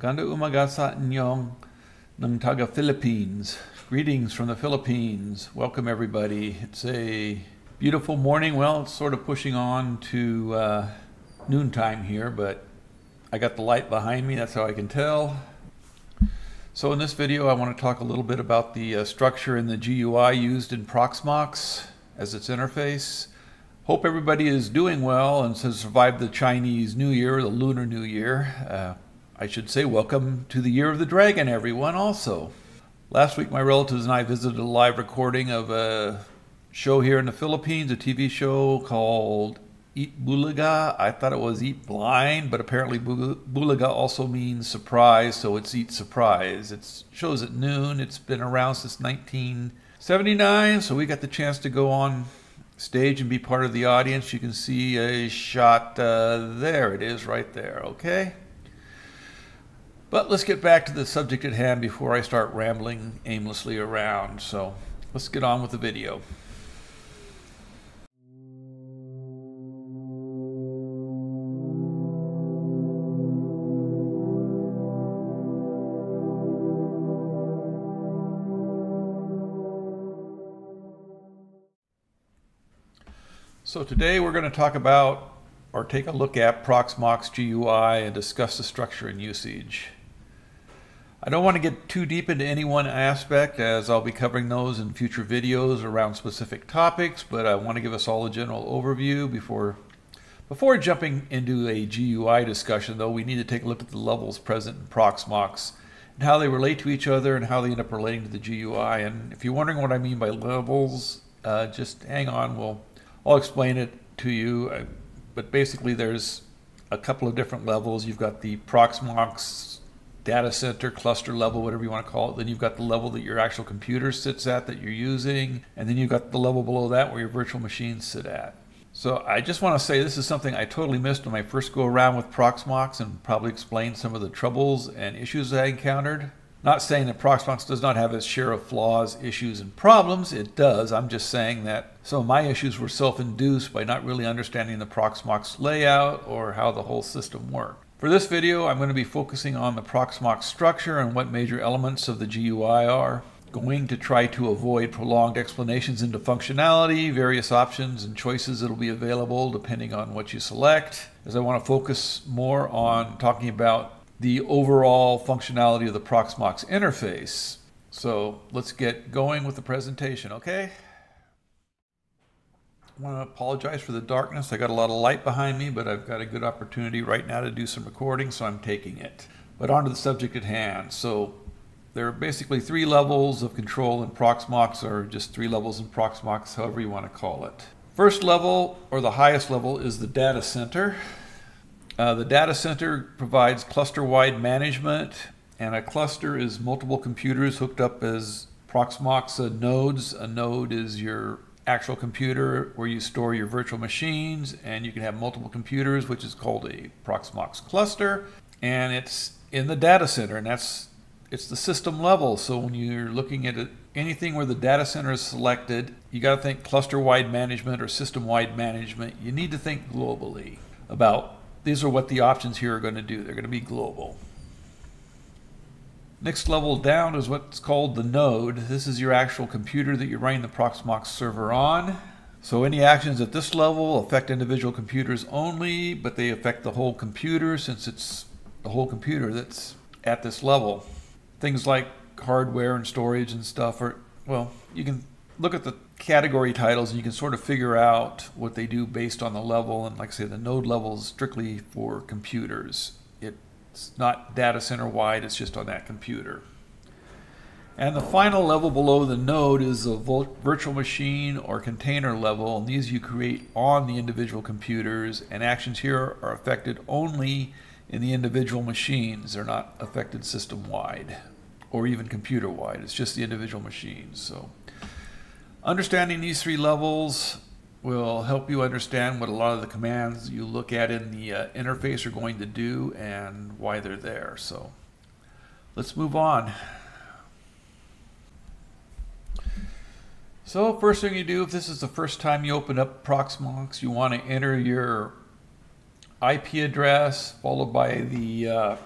Maganda umaga sa inyong ng taga Philippines. Greetings from the Philippines. Welcome everybody. It's a beautiful morning. Well, it's sort of pushing on to uh, noontime here, but I got the light behind me. That's how I can tell. So in this video, I want to talk a little bit about the uh, structure in the GUI used in Proxmox as its interface. Hope everybody is doing well and has survived the Chinese New Year, the Lunar New Year. Uh, I should say welcome to the Year of the Dragon, everyone, also. Last week, my relatives and I visited a live recording of a show here in the Philippines, a TV show called Eat Bulaga. I thought it was Eat Blind, but apparently Bulaga also means surprise, so it's Eat Surprise. It shows at noon. It's been around since 1979, so we got the chance to go on stage and be part of the audience. You can see a shot uh, there. It is right there, okay? But let's get back to the subject at hand before I start rambling aimlessly around. So let's get on with the video. So today we're going to talk about or take a look at Proxmox GUI and discuss the structure and usage. I don't want to get too deep into any one aspect as I'll be covering those in future videos around specific topics, but I want to give us all a general overview before before jumping into a GUI discussion though, we need to take a look at the levels present in Proxmox and how they relate to each other and how they end up relating to the GUI. And if you're wondering what I mean by levels, uh, just hang on, we'll I'll explain it to you, uh, but basically there's a couple of different levels. You've got the Proxmox data center cluster level, whatever you want to call it. Then you've got the level that your actual computer sits at that you're using. And then you've got the level below that where your virtual machines sit at. So I just want to say this is something I totally missed when I first go around with Proxmox and probably explain some of the troubles and issues I encountered. Not saying that Proxmox does not have its share of flaws, issues, and problems. It does. I'm just saying that some of my issues were self-induced by not really understanding the Proxmox layout or how the whole system worked. For this video, I'm going to be focusing on the Proxmox structure and what major elements of the GUI are. Going to try to avoid prolonged explanations into functionality, various options and choices that will be available depending on what you select, as I want to focus more on talking about the overall functionality of the Proxmox interface. So let's get going with the presentation, okay? I want to apologize for the darkness. I got a lot of light behind me, but I've got a good opportunity right now to do some recording, so I'm taking it. But on to the subject at hand. So there are basically three levels of control in Proxmox, or just three levels in Proxmox, however you want to call it. First level, or the highest level, is the data center. Uh, the data center provides cluster-wide management, and a cluster is multiple computers hooked up as Proxmox nodes. A node is your actual computer where you store your virtual machines, and you can have multiple computers, which is called a Proxmox cluster, and it's in the data center, and that's it's the system level. So when you're looking at anything where the data center is selected, you got to think cluster-wide management or system-wide management. You need to think globally about these are what the options here are going to do. They're going to be global. Next level down is what's called the node. This is your actual computer that you're running the Proxmox server on. So any actions at this level affect individual computers only, but they affect the whole computer since it's the whole computer that's at this level. Things like hardware and storage and stuff are, well, you can look at the category titles and you can sort of figure out what they do based on the level. And like I say, the node level is strictly for computers. It's not data center wide, it's just on that computer. And the final level below the node is the virtual machine or container level, and these you create on the individual computers, and actions here are affected only in the individual machines. They're not affected system-wide or even computer-wide. It's just the individual machines. So Understanding these three levels will help you understand what a lot of the commands you look at in the uh, interface are going to do and why they're there. So let's move on. So first thing you do, if this is the first time you open up Proxmox, you want to enter your IP address followed by the uh,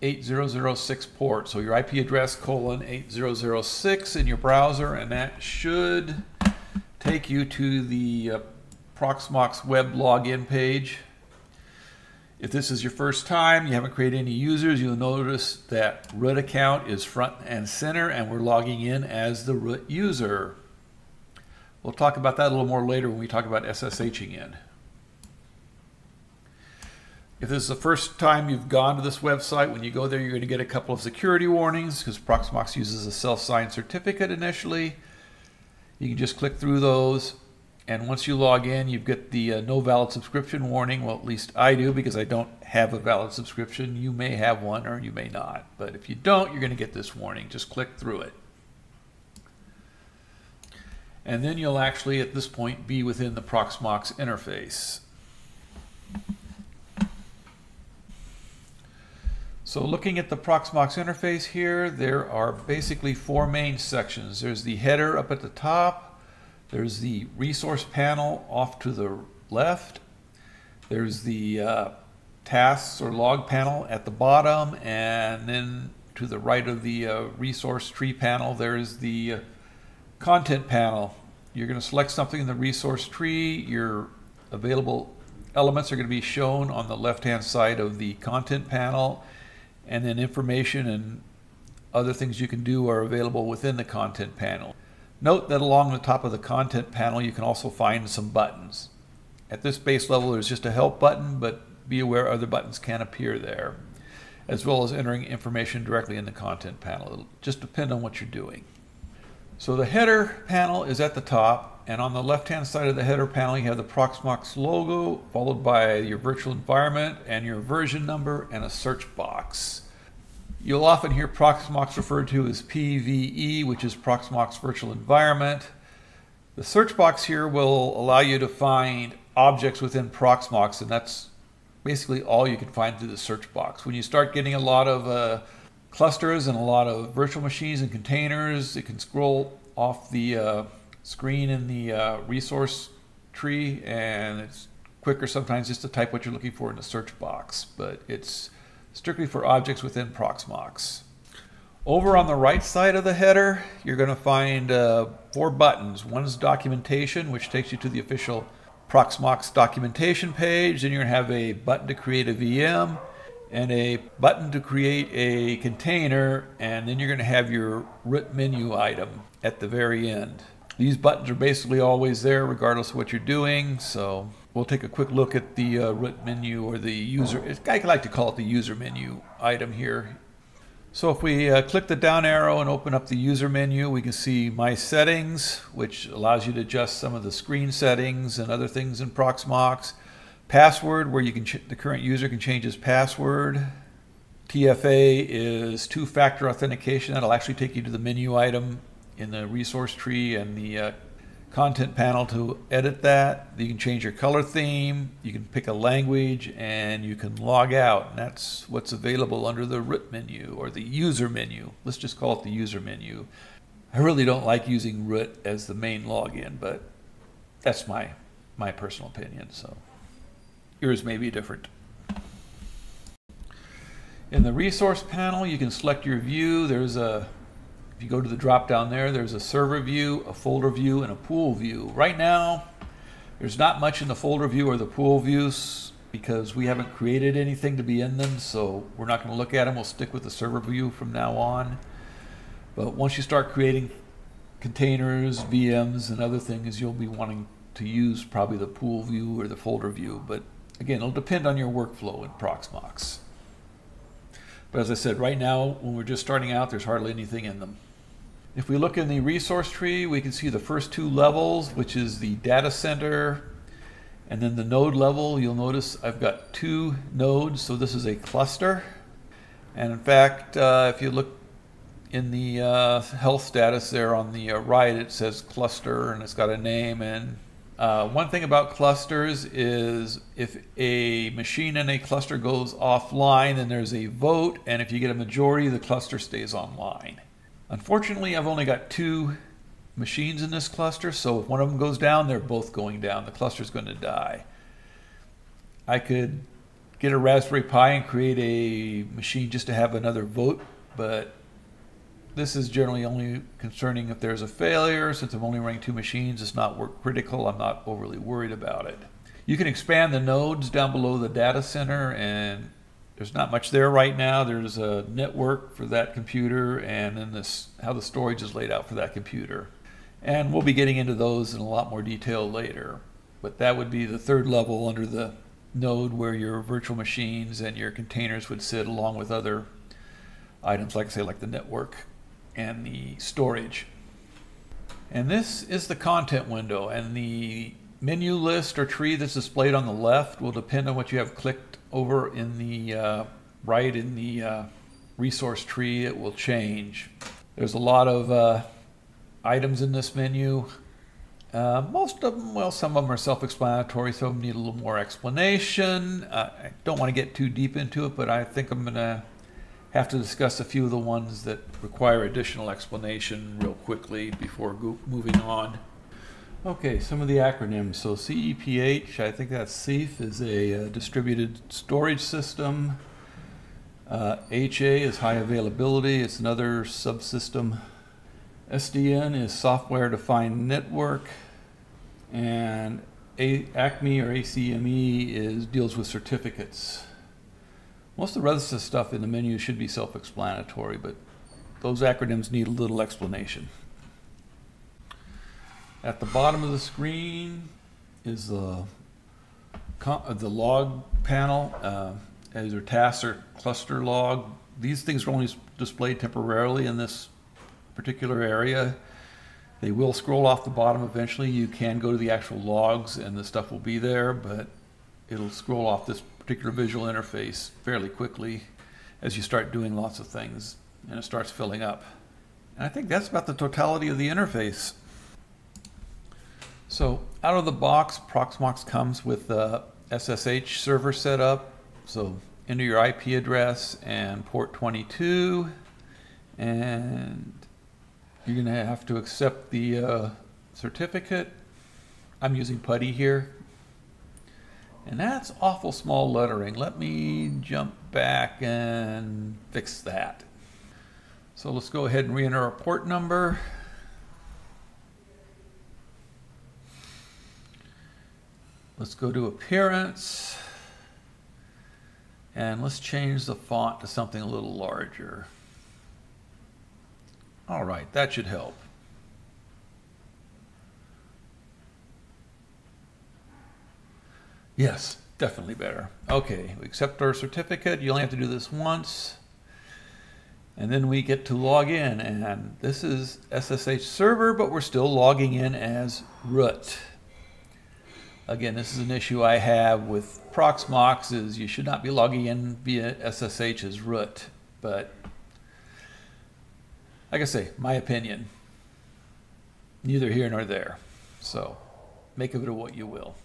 8006 port. So your IP address colon 8006 in your browser, and that should take you to the uh, Proxmox web login page. If this is your first time, you haven't created any users, you'll notice that root account is front and center, and we're logging in as the root user. We'll talk about that a little more later when we talk about SSHing in. If this is the first time you've gone to this website, when you go there, you're going to get a couple of security warnings because Proxmox uses a self-signed certificate initially. You can just click through those. And once you log in, you get the uh, no valid subscription warning. Well, at least I do because I don't have a valid subscription. You may have one or you may not. But if you don't, you're going to get this warning. Just click through it. And then you'll actually, at this point, be within the Proxmox interface. So looking at the Proxmox interface here, there are basically four main sections. There's the header up at the top. There's the resource panel off to the left. There's the uh, tasks or log panel at the bottom. And then to the right of the uh, resource tree panel, there's the uh, content panel. You're going to select something in the resource tree. Your available elements are going to be shown on the left-hand side of the content panel and then information and other things you can do are available within the content panel. Note that along the top of the content panel you can also find some buttons. At this base level there's just a help button but be aware other buttons can appear there as well as entering information directly in the content panel. It'll just depend on what you're doing. So the header panel is at the top and on the left hand side of the header panel you have the Proxmox logo followed by your virtual environment and your version number and a search box. You'll often hear Proxmox referred to as PVE which is Proxmox Virtual Environment. The search box here will allow you to find objects within Proxmox and that's basically all you can find through the search box. When you start getting a lot of uh, clusters and a lot of virtual machines and containers, it can scroll off the uh, screen in the uh, resource tree and it's quicker sometimes just to type what you're looking for in the search box, but it's strictly for objects within Proxmox. Over on the right side of the header, you're going to find uh, four buttons. One is documentation, which takes you to the official Proxmox documentation page. Then you're going to have a button to create a VM and a button to create a container. And then you're going to have your root menu item at the very end. These buttons are basically always there regardless of what you're doing. So we'll take a quick look at the uh, root menu or the user, I like to call it the user menu item here. So if we uh, click the down arrow and open up the user menu, we can see My Settings, which allows you to adjust some of the screen settings and other things in Proxmox. Password, where you can the current user can change his password. TFA is two-factor authentication. That'll actually take you to the menu item in the resource tree and the uh, content panel to edit that. You can change your color theme, you can pick a language, and you can log out. And that's what's available under the root menu or the user menu. Let's just call it the user menu. I really don't like using root as the main login, but that's my my personal opinion. So yours may be different. In the resource panel, you can select your view. There's a if you go to the drop down there, there's a server view, a folder view, and a pool view. Right now, there's not much in the folder view or the pool views because we haven't created anything to be in them, so we're not going to look at them. We'll stick with the server view from now on. But once you start creating containers, VMs, and other things, you'll be wanting to use probably the pool view or the folder view. But again, it'll depend on your workflow in Proxmox. But as I said, right now, when we're just starting out, there's hardly anything in them. If we look in the resource tree, we can see the first two levels, which is the data center and then the node level. You'll notice I've got two nodes, so this is a cluster. And in fact, uh, if you look in the uh, health status there on the uh, right, it says cluster and it's got a name. And uh, one thing about clusters is if a machine in a cluster goes offline, then there's a vote. And if you get a majority, the cluster stays online. Unfortunately, I've only got two machines in this cluster, so if one of them goes down, they're both going down. The cluster's going to die. I could get a Raspberry Pi and create a machine just to have another vote, but this is generally only concerning if there's a failure. Since I'm only running two machines, it's not work critical. I'm not overly worried about it. You can expand the nodes down below the data center and there's not much there right now. There's a network for that computer and then this how the storage is laid out for that computer. And we'll be getting into those in a lot more detail later. But that would be the third level under the node where your virtual machines and your containers would sit along with other items like I say like the network and the storage. And this is the content window and the menu list or tree that's displayed on the left will depend on what you have clicked over in the uh, right in the uh, resource tree. It will change. There's a lot of uh, items in this menu. Uh, most of them, well, some of them are self-explanatory, some of them need a little more explanation. Uh, I don't want to get too deep into it, but I think I'm going to have to discuss a few of the ones that require additional explanation real quickly before moving on. Okay, some of the acronyms. So CEPH, I think that's CEF, is a uh, distributed storage system. Uh, HA is high availability, it's another subsystem. SDN is software defined network. And a ACME or ACME is deals with certificates. Most of the rest of the stuff in the menu should be self-explanatory, but those acronyms need a little explanation. At the bottom of the screen is the the log panel. Uh, as your tasks or cluster log. These things are only displayed temporarily in this particular area. They will scroll off the bottom eventually. You can go to the actual logs and the stuff will be there, but it'll scroll off this particular visual interface fairly quickly as you start doing lots of things and it starts filling up. And I think that's about the totality of the interface. So out of the box, Proxmox comes with a SSH server set up. So enter your IP address and port 22 and you're going to have to accept the uh, certificate. I'm using PuTTY here. And that's awful small lettering. Let me jump back and fix that. So let's go ahead and re-enter our port number. Let's go to appearance. And let's change the font to something a little larger. All right, that should help. Yes, definitely better. Okay, we accept our certificate. You only have to do this once. And then we get to log in. And this is SSH server, but we're still logging in as root. Again, this is an issue I have with Proxmox is you should not be logging in via SSH as root. But like I say, my opinion, neither here nor there. So make of it what you will.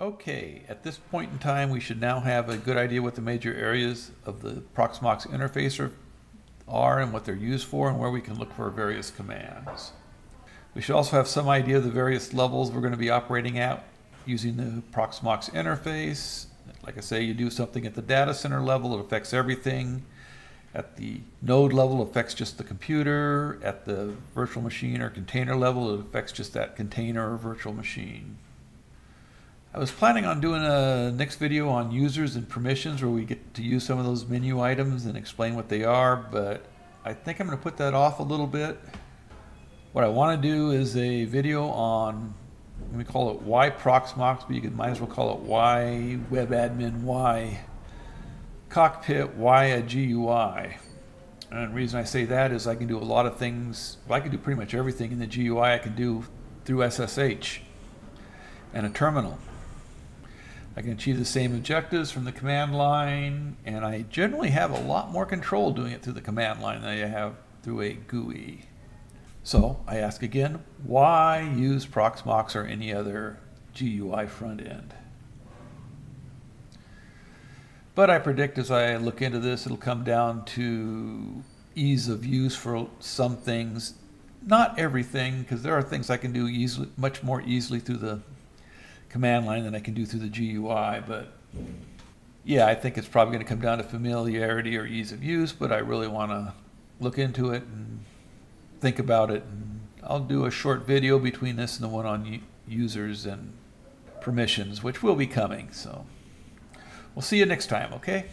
Okay, at this point in time, we should now have a good idea what the major areas of the Proxmox interface are, are and what they're used for and where we can look for various commands. We should also have some idea of the various levels we're going to be operating at using the Proxmox interface. Like I say, you do something at the data center level, it affects everything. At the node level, it affects just the computer. At the virtual machine or container level, it affects just that container or virtual machine. I was planning on doing a next video on users and permissions where we get to use some of those menu items and explain what they are, but I think I'm going to put that off a little bit. What I want to do is a video on, let me call it why Proxmox, but you could might as well call it why Webmin, why cockpit, why a GUI. And the reason I say that is I can do a lot of things, well, I can do pretty much everything in the GUI I can do through SSH and a terminal. I can achieve the same objectives from the command line, and I generally have a lot more control doing it through the command line than I have through a GUI. So I ask again, why use Proxmox or any other GUI front end? But I predict as I look into this, it'll come down to ease of use for some things. Not everything, because there are things I can do easily, much more easily through the command line than I can do through the GUI, but yeah, I think it's probably going to come down to familiarity or ease of use, but I really want to look into it and think about it. And I'll do a short video between this and the one on users and permissions, which will be coming. So we'll see you next time, okay?